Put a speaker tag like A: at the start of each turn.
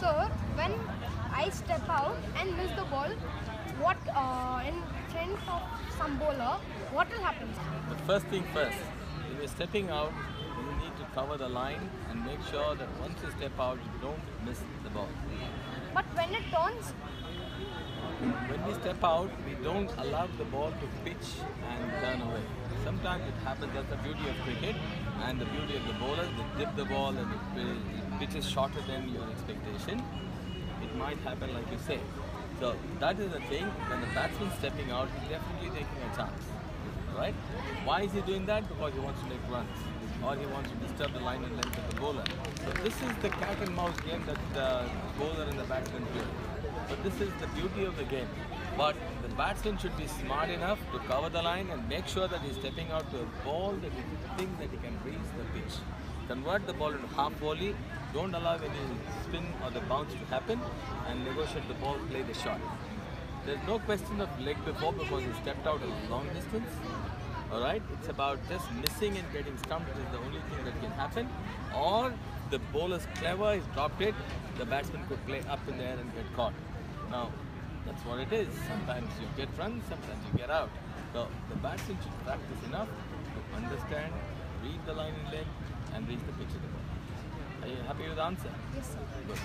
A: So when I step out and miss the ball, what uh, in front of some bowler, what will happen?
B: The first thing first, when you're stepping out, you need to cover the line and make sure that once you step out, you don't miss the ball.
A: But when it turns,
B: When we step out, we don't allow the ball to pitch and turn away. Sometimes it happens, that's the beauty of cricket and the beauty of the bowlers, they dip the ball and it pi- it pitches shorter than your expectation. It might happen like you say. So that is the thing, when the batsman stepping out, he's definitely taking a chance. Right? Why is he doing that? Because he wants to make runs or he wants to disturb the line and length of the bowler. So this is the cat and mouse game that the bowler and the batsman play. But this is the beauty of the game. But the batsman should be smart enough to cover the line and make sure that he's stepping out to a ball that he thinks that he can reach the pitch. Convert the ball into half volley. Don't allow any spin or the bounce to happen and negotiate the ball, play the shot. There's no question of leg before because he stepped out a long distance. Alright, it's about just missing and getting stumped is the only thing that can happen. Or the bowler's clever, he's dropped it, the batsman could play up in the air and get caught. Now, that's what it is. Sometimes you get runs, sometimes you get out. So the batsman should practice enough to understand, read the line in length, and reach the pitch of the ball. Are you happy with the answer?
A: yes sir.
B: Good.